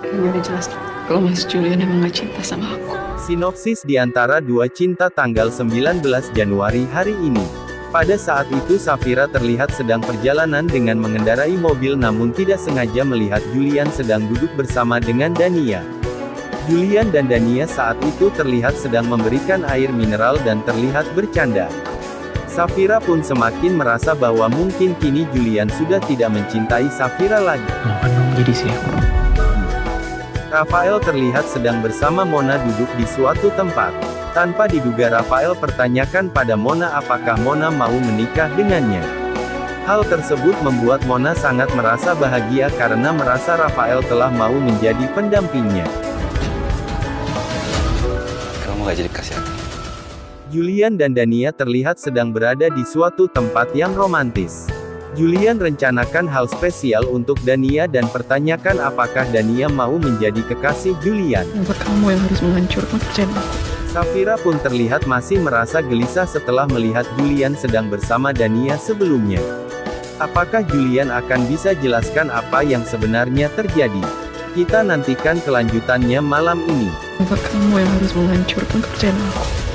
Kayaknya udah jelas kalau Mas Julian emang gak cinta sama aku. Sinopsis di antara dua cinta tanggal 19 Januari hari ini. Pada saat itu Safira terlihat sedang perjalanan dengan mengendarai mobil namun tidak sengaja melihat Julian sedang duduk bersama dengan Dania. Julian dan Dania saat itu terlihat sedang memberikan air mineral dan terlihat bercanda. Safira pun semakin merasa bahwa mungkin kini Julian sudah tidak mencintai Safira lagi. Makan dong jadi sih. Rafael terlihat sedang bersama Mona duduk di suatu tempat. Tanpa diduga Rafael pertanyakan pada Mona apakah Mona mau menikah dengannya. Hal tersebut membuat Mona sangat merasa bahagia karena merasa Rafael telah mau menjadi pendampingnya. Kamu gak jadi kasihan. Julian dan Dania terlihat sedang berada di suatu tempat yang romantis. Julian rencanakan hal spesial untuk Dania dan pertanyakan apakah Dania mau menjadi kekasih Julian. Buat kamu yang harus menghancurkan kepercayaan aku. Safira pun terlihat masih merasa gelisah setelah melihat Julian sedang bersama Dania sebelumnya. Apakah Julian akan bisa jelaskan apa yang sebenarnya terjadi? Kita nantikan kelanjutannya malam ini. Buat kamu yang harus menghancurkan kepercayaan aku.